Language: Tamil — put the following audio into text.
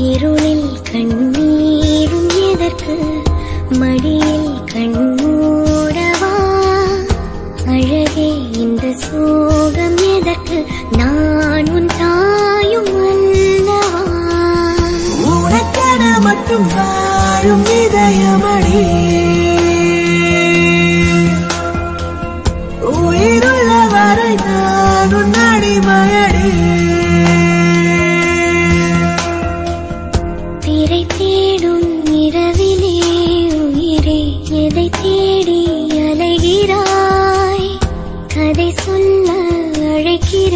இருளில் கண்ணீரும் எதற்கு? மடியில் கண்மூடவா அழகே இந்த சோகம் எதற்கு? நான் உன் தாயும் அல்லவா? மட்டும் வாழும் இதயமடி. உயிருள்ள வரை தேடும் இரவிலே உயிரே எதை தேடி அலைகிறாய்? கதை சொல்ல அழைக்கிறேன்.